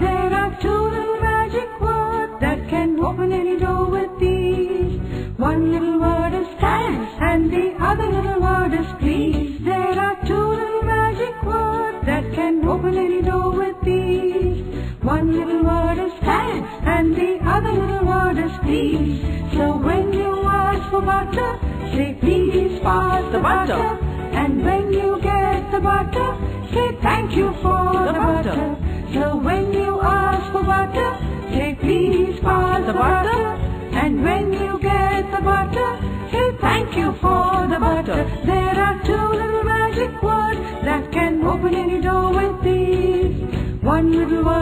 There are two magic words that can open any door with ease. One little word is thanks and the other little word is please. There are two little magic words that can open any door with ease. One little word is thanks and the other little word is please. So when you ask for butter, say please pass the butter. And when you get the butter, say thank you for the butter. So when you ask for butter, say please pass the butter. And when you get the butter, say thank you for the butter. There are two little magic words that can open any door with ease. One little word is thanks, and the other little word